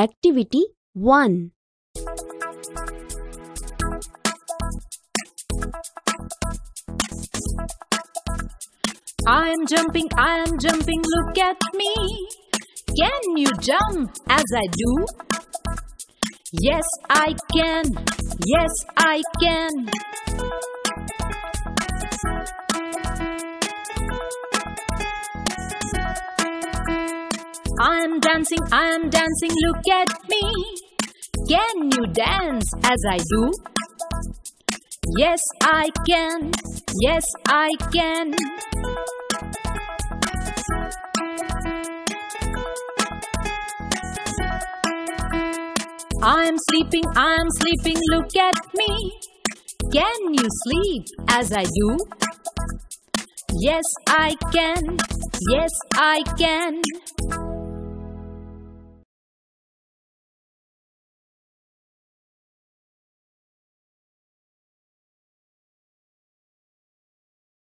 Activity 1 I'm jumping, I'm jumping, look at me. Can you jump as I do? Yes, I can. Yes, I can. I'm dancing, I'm dancing, look at me. Can you dance as I do? Yes, I can. Yes, I can. I'm sleeping, I'm sleeping, look at me. Can you sleep as I do? Yes, I can. Yes, I can.